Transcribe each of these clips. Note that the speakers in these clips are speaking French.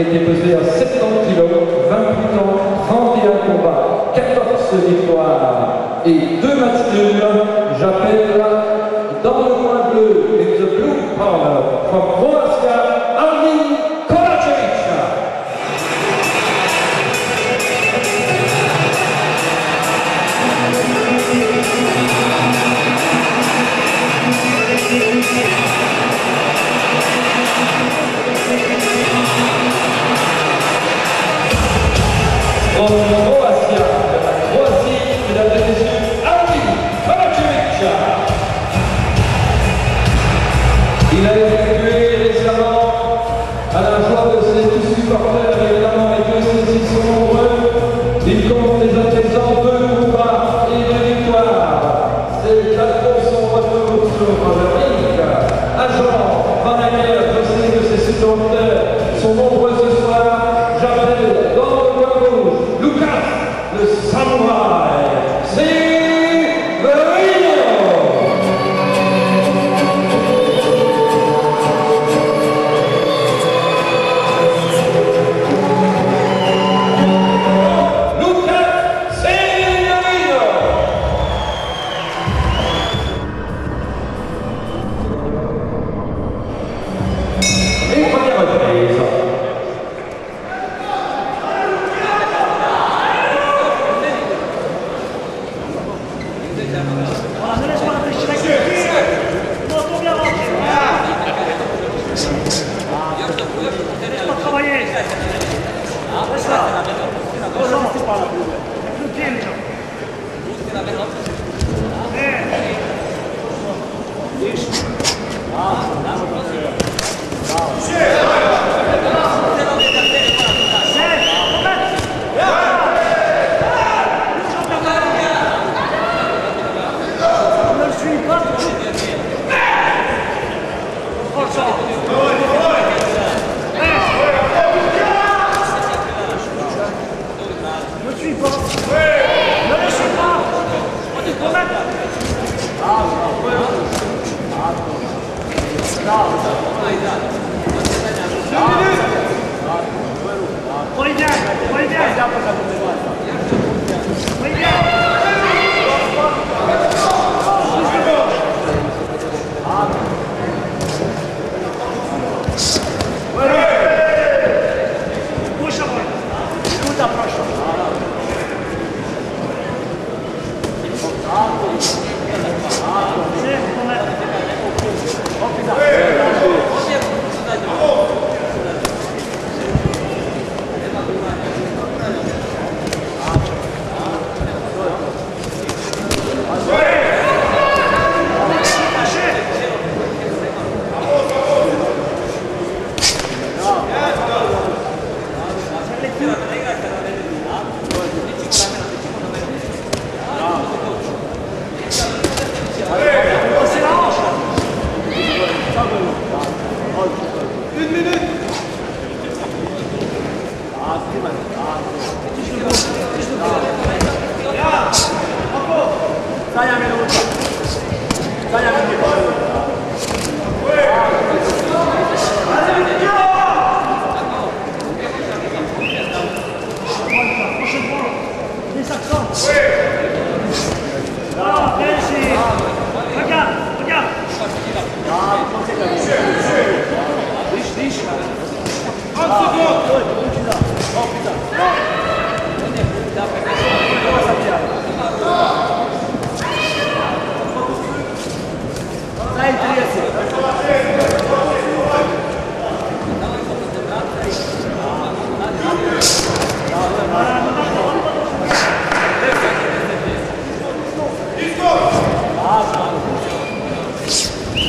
était pesé à 70 kg, 28 ans, 31 combats, 14 victoires et 2 matchs nuls. J'appelle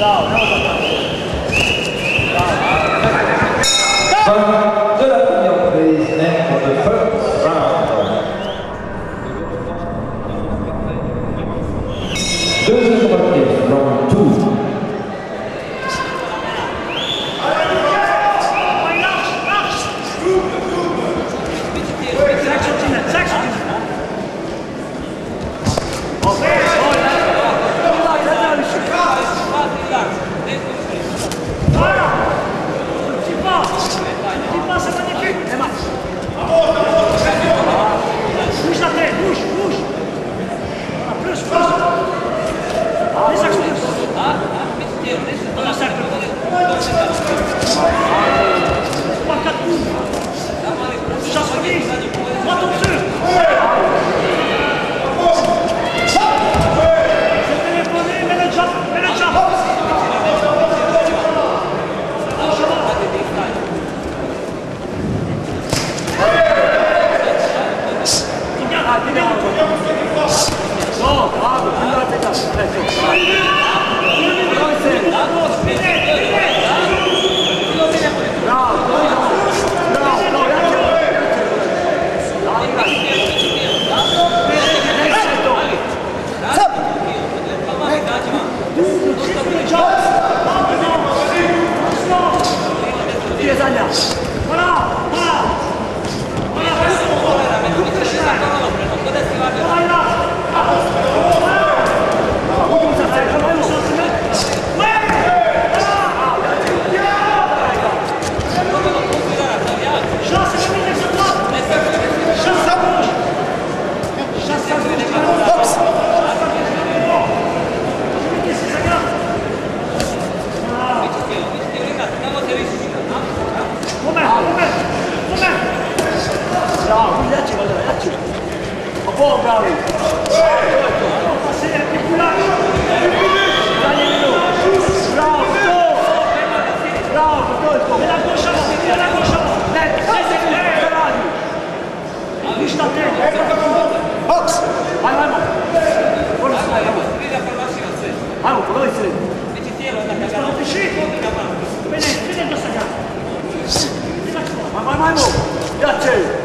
到。Veljko, ne nakušamo, ne nakušamo. Ne, kaj se ne radi? A vi te? Boks! Ajmo, ajmo. Ajmo, ajmo. Ajmo, pogledaj se. Vidi tijelo, da ga ga napiši. Vidim, vidim da sam ga. Ajmo, ajmo. Ja ću.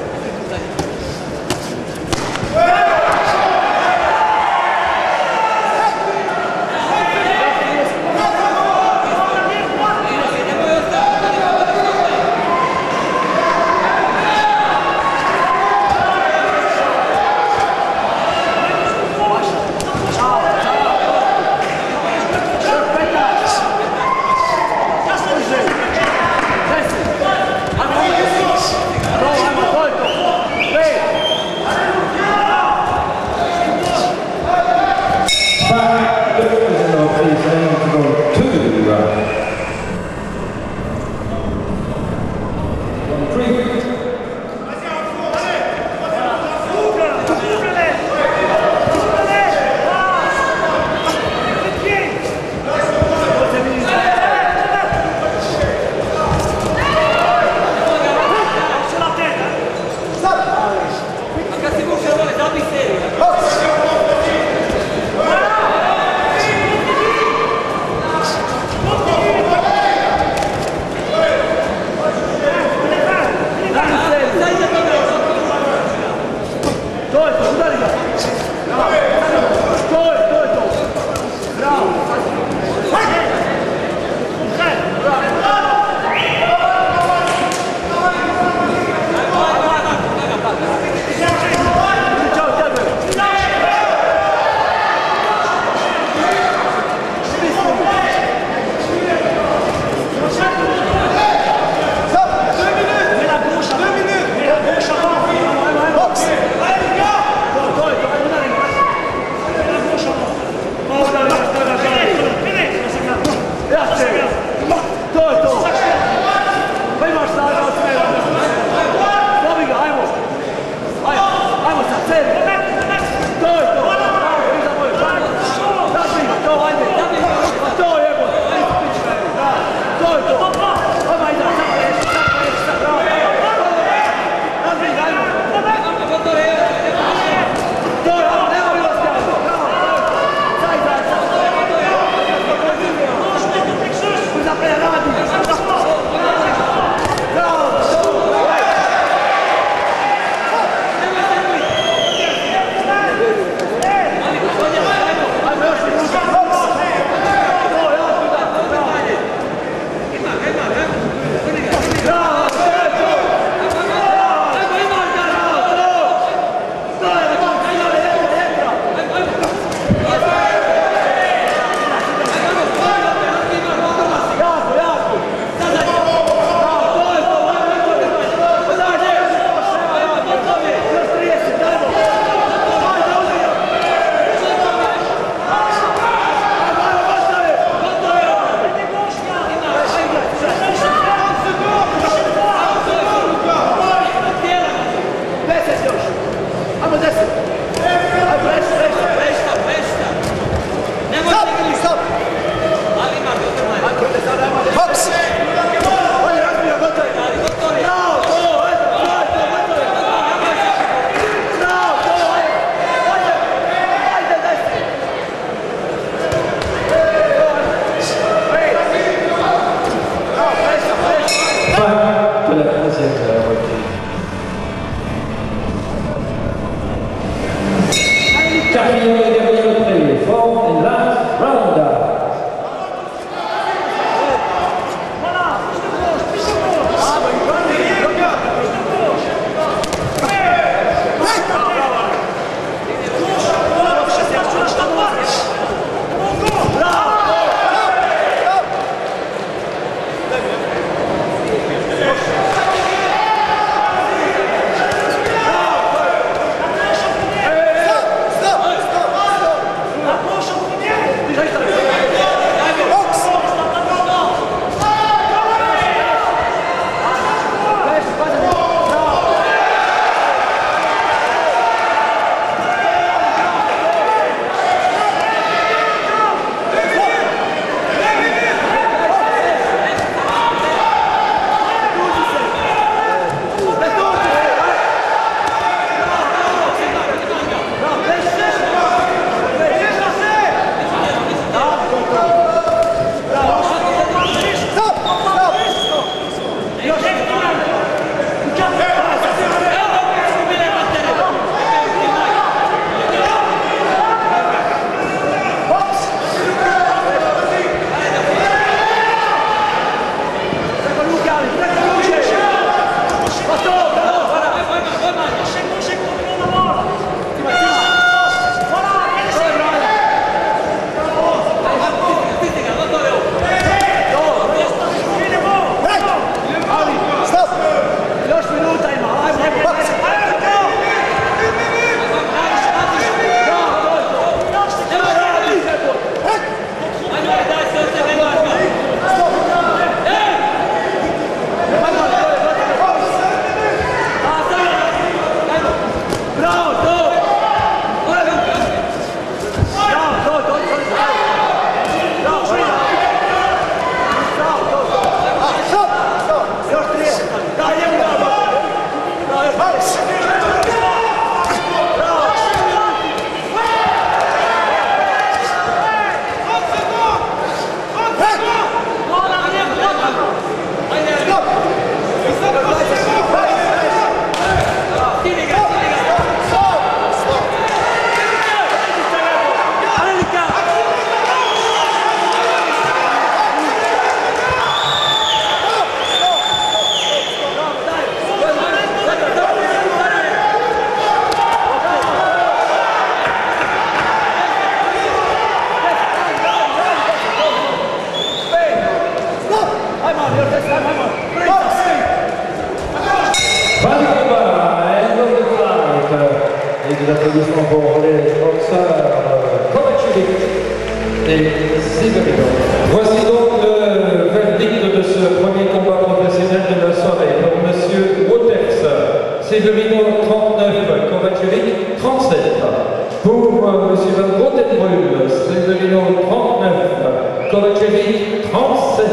Thierry, 37.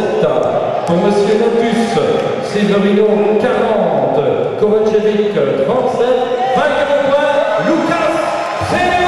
Pour Monsieur Lotus, Césarino, 40. Kovacevic, 37. Vainqueur de points, Lucas Céline.